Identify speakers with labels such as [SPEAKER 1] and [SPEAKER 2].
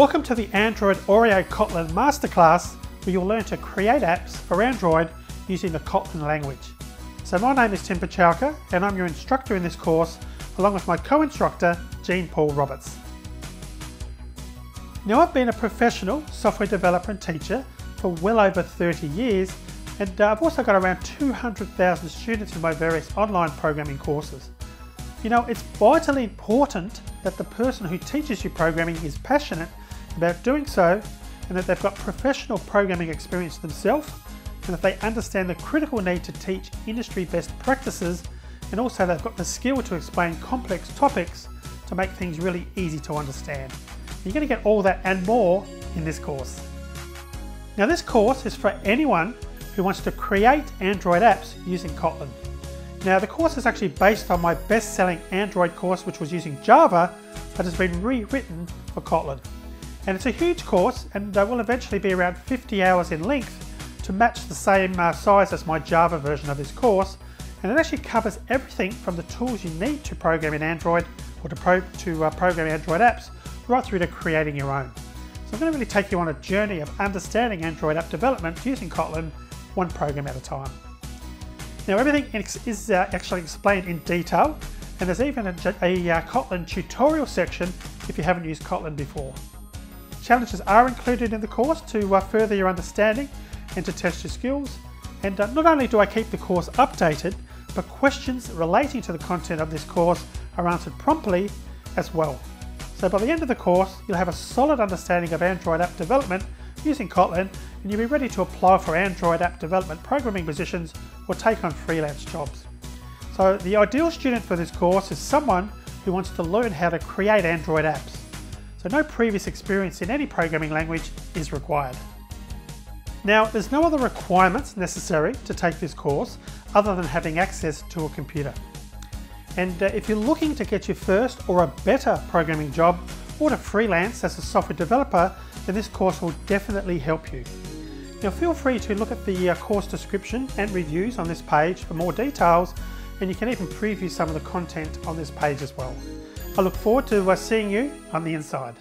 [SPEAKER 1] Welcome to the Android Oreo Kotlin Masterclass where you'll learn to create apps for Android using the Kotlin language. So my name is Tim Buchalka and I'm your instructor in this course along with my co-instructor Jean Paul Roberts. Now I've been a professional software developer and teacher for well over 30 years and uh, I've also got around 200,000 students in my various online programming courses. You know, it's vitally important that the person who teaches you programming is passionate about doing so and that they've got professional programming experience themselves and that they understand the critical need to teach industry best practices and also they've got the skill to explain complex topics to make things really easy to understand. You're going to get all that and more in this course. Now this course is for anyone who wants to create Android apps using Kotlin. Now the course is actually based on my best-selling Android course which was using Java but has been rewritten for Kotlin. And it's a huge course and uh, will eventually be around 50 hours in length to match the same uh, size as my Java version of this course and it actually covers everything from the tools you need to program in Android or to, pro to uh, program Android apps right through to creating your own. So I'm going to really take you on a journey of understanding Android app development using Kotlin one program at a time. Now everything is uh, actually explained in detail and there's even a, a uh, Kotlin tutorial section if you haven't used Kotlin before. Challenges are included in the course to uh, further your understanding and to test your skills. And uh, not only do I keep the course updated, but questions relating to the content of this course are answered promptly as well. So by the end of the course, you'll have a solid understanding of Android app development using Kotlin and you'll be ready to apply for Android app development programming positions or take on freelance jobs. So the ideal student for this course is someone who wants to learn how to create Android apps. So no previous experience in any programming language is required. Now, there's no other requirements necessary to take this course other than having access to a computer. And uh, if you're looking to get your first or a better programming job or to freelance as a software developer, then this course will definitely help you. Now feel free to look at the uh, course description and reviews on this page for more details and you can even preview some of the content on this page as well. I look forward to uh, seeing you on the inside.